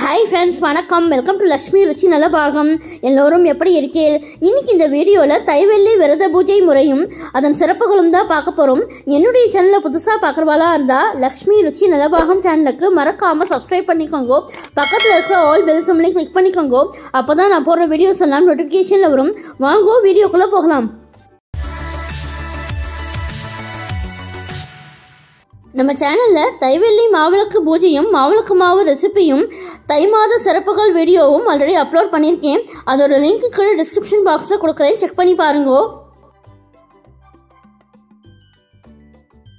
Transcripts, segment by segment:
Hi friends வணக்கம். Welcome to Lakshmi Ruchi Nalabagam எல்லோரும் எப்படி இருக்கீள் இன்னைக்கு இந்த வீடியோவில் தைவெள்ளி விரத பூஜை முறையும் அதன் சிறப்புகளும் தான் பார்க்க போகிறோம் என்னுடைய சேனலில் புதுசாக பார்க்குறவாளா இருந்தால் லக்ஷ்மி ருச்சி நலபாகம் சேனலுக்கு மறக்காமல் சப்ஸ்கிரைப் பண்ணிக்கோங்க. பக்கத்தில் இருக்கிற ஆல் பெல் சிம்லையும் கிளிக் பண்ணிக்கோங்க. அப்போ தான் நான் போடுற வீடியோஸ் எல்லாம் நோட்டிஃபிகேஷனில் வரும். வாங்கோ வீடியோக்குள்ளே போகலாம். நம்ம சேனலில் தைவெள்ளி மாவிளக்கு பூஜையும் மாவிளக்கு மாவு ரெசிபியும் தை மாத சிறப்புகள் வீடியோவும் ஆல்ரெடி அப்லோட் பண்ணியிருக்கேன். அதோட லிங்க் கீழே டிஸ்கிரிப்ஷன் பாக்ஸில் கொடுக்குறேன். செக் பண்ணி பாருங்கோ.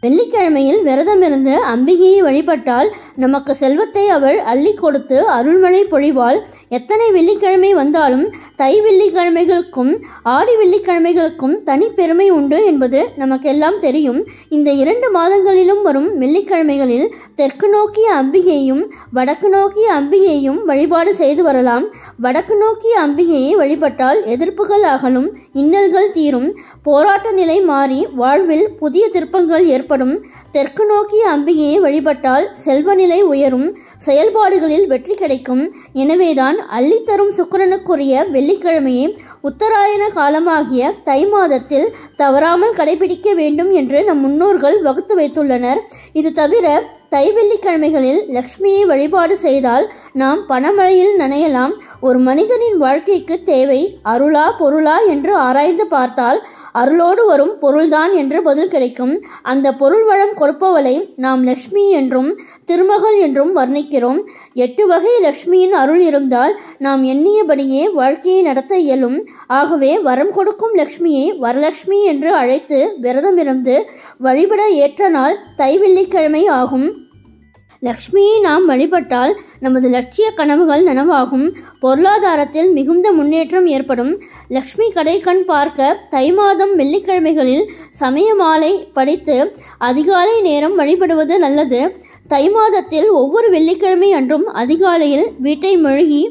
வெள்ளிக்கிழமையில் விரதமிருந்து அம்பிகையை வழிபட்டால் நமக்கு செல்வத்தை அவள் அள்ளி கொடுத்து அருள்மழை பொழிவாள். எத்தனை வெள்ளிக்கிழமை வந்தாலும் தை வெள்ளிக்கிழமைகளுக்கும் ஆடி வெள்ளிக்கிழமைகளுக்கும் தனிப்பெருமை உண்டு என்பது நமக்கெல்லாம் தெரியும். இந்த இரண்டு மாதங்களிலும் வரும் வெள்ளிக்கிழமைகளில் தெற்கு நோக்கிய அம்பிகையும் வடக்கு நோக்கிய அம்பிகையும் வழிபாடு செய்து வரலாம். வடக்கு நோக்கிய அம்பிகையை வழிபட்டால் எதிர்ப்புகள் அகலும் இன்னல்கள் தீரும். போராட்ட நிலை மாறி வாழ்வில் புதிய திருப்பங்கள் ஏற்படும். தெற்கு நோக்கிய அம்பிகையை வழிபட்டால் செல்வநிலை உயரும் செயல்பாடுகளில் வெற்றி கிடைக்கும். எனவேதான் அள்ளித்தரும் சுக்கிரனுக்குரிய வெள்ளிக்கிழமையை உத்தராயண காலமாகிய தை மாதத்தில் தவறாமல் கடைபிடிக்க வேண்டும் என்று நம் முன்னோர்கள் வகுத்து வைத்துள்ளனர். இது தவிர தை வெள்ளிக்கிழமைகளில் லக்ஷ்மியை வழிபாடு செய்தால் நாம் பணமழையில் நனையலாம். ஒரு மனிதனின் வாழ்க்கைக்கு தேவை அருளா பொருளா என்று ஆராய்ந்து பார்த்தால் அருளோடு வரும் பொருள்தான் என்று பதில் கிடைக்கும். அந்த பொருள் வளம் கொடுப்பவளை நாம் லக்ஷ்மி என்றும் திருமகள் என்றும் வர்ணிக்கிறோம். எட்டு வகை லக்ஷ்மியின் அருள் இருந்தால் நாம் எண்ணியபடியே வாழ்க்கையை நடத்த இயலும். ஆகவே வரம் கொடுக்கும் லக்ஷ்மியை வரலட்சுமி என்று அழைத்து விரதமிருந்து வழிபட ஏற்ற நாள் தைவெள்ளிக்கிழமை ஆகும். லக்ஷ்மியை நாம் வழிபட்டால் நமது லட்சிய கனவுகள் நனவாகும். பொருளாதாரத்தில் மிகுந்த முன்னேற்றம் ஏற்படும். லக்ஷ்மி கடை கண் பார்க்க தை மாதம் வெள்ளிக்கிழமைகளில் சமய மாலை படித்து அதிகாலை நேரம் வழிபடுவது நல்லது. தை மாதத்தில் ஒவ்வொரு வெள்ளிக்கிழமை அன்றும் அதிகாலையில் வீட்டை மெழுகி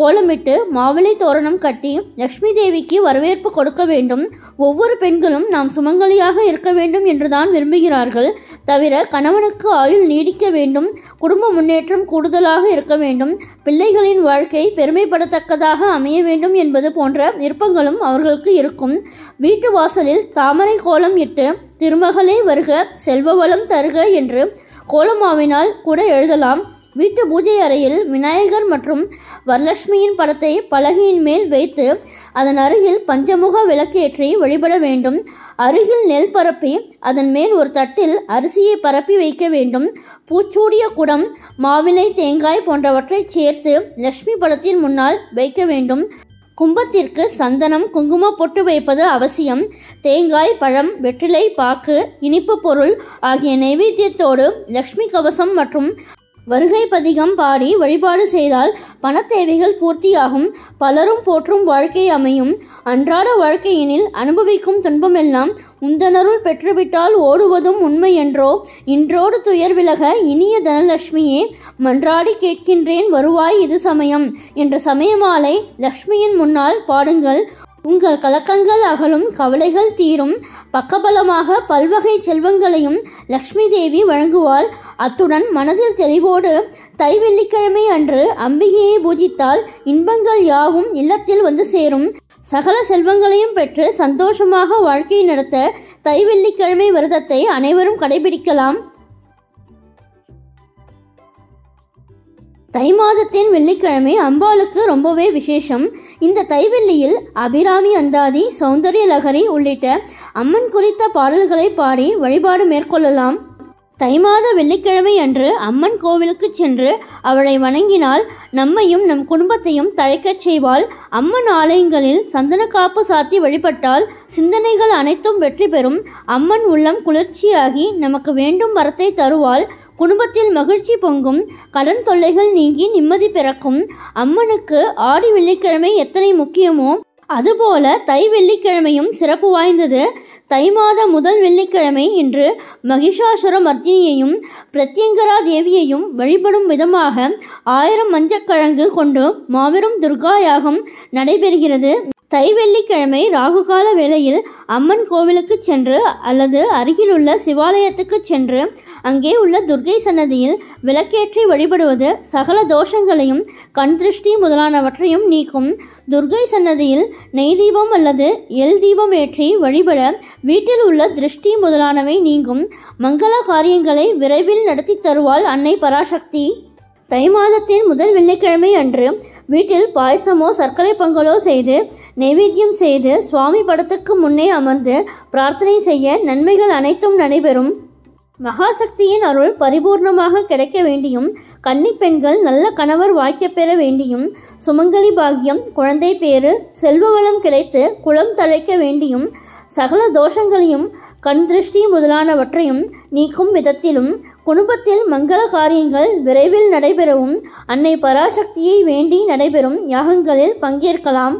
கோலமிட்டு மாவிளை தோரணம் கட்டி லக்ஷ்மி தேவிக்கு வரவேற்பு கொடுக்க வேண்டும். ஒவ்வொரு பெண்களும் நாம் சுமங்கலியாக இருக்க வேண்டும் என்றுதான் விரும்புகிறார்கள். தவிர கணவனுக்கு ஆயுள் நீடிக்க வேண்டும் குடும்ப முன்னேற்றம் கூடுதலாக இருக்க வேண்டும் பிள்ளைகளின் வாழ்க்கை பெருமைப்படத்தக்கதாக அமைய வேண்டும் என்பது போன்ற விருப்பங்களும் அவர்களுக்கு இருக்கும். வீட்டு வாசலில் தாமரை கோலம் இட்டு திருமகளே வருக செல்வவளம் தருக என்று கோலமாவினால் கூட எழுதலாம். வீட்டு பூஜை அறையில் விநாயகர் மற்றும் வரலட்சுமியின் படத்தை பலகையின் மேல் வைத்து அதன் அருகில் பஞ்சமுக விளக்கேற்றி வழிபட வேண்டும். அருகில் நெல் பரப்பி அதன் மேல் ஒரு தட்டில் அரிசியை பரப்பி வைக்க வேண்டும். பூச்சூடிய குடம் மாவிலை தேங்காய் போன்றவற்றை சேர்த்து லட்சுமி படத்தின் முன்னால் வைக்க வேண்டும். கும்பத்திற்கு சந்தனம் குங்கும பொட்டு வைப்பது அவசியம். தேங்காய் பழம் வெற்றிலை பாக்கு இனிப்பு பொருள் ஆகிய நைவேத்தியத்தோடு லக்ஷ்மி கவசம் மற்றும் வருகை பதிகம் பாடி வழிபாடு செய்தால் பணத்தேவைகள் பூர்த்தியாகும். பலரும் போற்றும் வாழ்க்கை அமையும். அன்றாட வாழ்க்கையினில் அனுபவிக்கும் துன்பமெல்லாம் உந்தனருள் பெற்றுவிட்டால் ஓடுவதும் உண்மை என்றோ இன்றோடு துயர் விலக இனிய தனலட்சுமியே மன்றாடி கேட்கின்றேன் வருவாய் இது சமயம். என்ற சமயமாலை லக்ஷ்மியின் முன்னால் பாடுங்கள். உங்கள் கலக்கங்கள் அகலும் கவலைகள் தீரும். பக்கபலமாக பல்வகை செல்வங்களையும் லக்ஷ்மி தேவி வழங்குவாள். அத்துடன் மனதில் தெளிவோடு தை வெள்ளிக்கிழமை அன்று அம்பிகையை பூஜித்தால் இன்பங்கள் யாவும் இல்லத்தில் வந்து சேரும். சகல செல்வங்களையும் பெற்று சந்தோஷமாக வாழ்க்கை நடத்த தை வெள்ளிக்கிழமை விரதத்தை அனைவரும் கடைபிடிக்கலாம். தை மாதத்தின் வெள்ளிக்கிழமை அம்பாளுக்கு ரொம்பவே விசேஷம். இந்த தைவெள்ளியில் அபிராமி அந்தாதி சௌந்தரிய லகரி உள்ளிட்ட அம்மன் குறித்த பாடல்களை பாடி வழிபாடு மேற்கொள்ளலாம். தை மாத வெள்ளிக்கிழமை அன்று அம்மன் கோவிலுக்கு சென்று அவளை வணங்கினால் நம்மையும் நம் குடும்பத்தையும் தழைக்கச் செய்வாள். அம்மன் ஆலயங்களில் சந்தன காப்பு சாத்தி வழிபட்டால் சிந்தனைகள் அனைத்தும் வெற்றி பெறும். அம்மன் உள்ளம் குளிர்ச்சியாகி நமக்கு வேண்டும் வரத்தை தருவாள். குடும்பத்தில் மகிழ்ச்சி பொங்கும். கடன் தொல்லைகள் நீங்கி நிம்மதி பிறக்கும். அம்மனுக்கு ஆடி வெள்ளிக்கிழமை எத்தனை முக்கியமோ அதுபோல தை வெள்ளிக்கிழமையும் சிறப்பு வாய்ந்தது. தை மாத முதல் வெள்ளிக்கிழமை இன்று மகிஷாசுர மர்த்தினியையும் பிரத்யங்கரா தேவியையும் வழிபடும் விதமாக ஆயிரம் மஞ்சக்கிழங்கு கொண்டு மாபெரும் துர்கா யாகம் நடைபெறுகிறது. தை வெள்ளிக்கிழமை ராகுகால வேளையில் அம்மன் கோவிலுக்கு சென்று அல்லது அருகிலுள்ள சிவாலயத்துக்கு சென்று அங்கே உள்ள துர்கை சன்னதியில் விளக்கேற்றி வழிபடுவது சகல தோஷங்களையும் கண் திருஷ்டி முதலானவற்றையும் நீக்கும். துர்கை சன்னதியில் நெய் தீபம் அல்லது எல் தீபம் ஏற்றி வழிபட வீட்டில் உள்ள திருஷ்டி முதலானவை நீங்கும். மங்கள காரியங்களை விரைவில் நடத்தி தருவாள் அன்னை பராசக்தி. தை மாதத்தின் முதல் வெள்ளிக்கிழமை அன்று வீட்டில் பாயசமோ சர்க்கரை பொங்கலோ செய்து நைவேத்தியம் செய்து சுவாமி படத்துக்கு முன்னே அமர்ந்து பிரார்த்தனை செய்ய நன்மைகள் அனைத்தும் நடைபெறும். மகாசக்தியின் அருள் பரிபூர்ணமாக கிடைக்க வேண்டியும் கன்னிப்பெண்கள் நல்ல கணவர் வாய்க்கப் பெற வேண்டியும் சுமங்கலி பாக்கியம் குழந்தை பேறு செல்வ வளம் கிடைத்து குளம் தழைக்க வேண்டியும் சகல தோஷங்களையும் கண் திருஷ்டி முதலானவற்றையும் நீக்கும் விதத்திலும் குடும்பத்தில் மங்கள காரியங்கள் விரைவில் நடைபெறவும் அன்னை பராசக்தியை வேண்டி நடைபெறும் யாகங்களில் பங்கேற்கலாம்.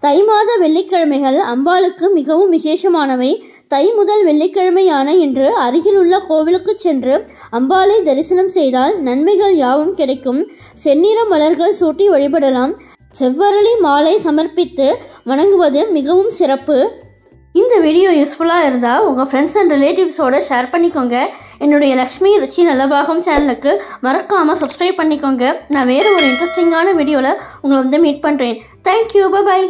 தை மாத வெள்ளிக்கிழமைகள் அம்பாளுக்கு மிகவும் விசேஷமானவை. தை முதல் வெள்ளிக்கிழமையான இன்று அருகிலுள்ள கோவிலுக்கு சென்று அம்பாளை தரிசனம் செய்தால் நன்மைகள் யாவும் கிடைக்கும். செந்நிற மலர்கள் சூட்டி வழிபடலாம். செவ்வரளி மாலை சமர்ப்பித்து வணங்குவது மிகவும் சிறப்பு. இந்த வீடியோ யூஸ்ஃபுல்லாக இருந்தால் உங்கள் ஃப்ரெண்ட்ஸ் அண்ட் ரிலேட்டிவ்ஸோடு ஷேர் பண்ணிக்கோங்க. என்னுடைய லக்ஷ்மி ருச்சி நல்லபாகம் சேனலுக்கு மறக்காமல் சப்ஸ்கிரைப் பண்ணிக்கோங்க. நான் வேறு ஒரு இன்ட்ரெஸ்டிங்கான வீடியோவில் உங்களை வந்து மீட் பண்ணுறேன் தேங்க்யூ பாய்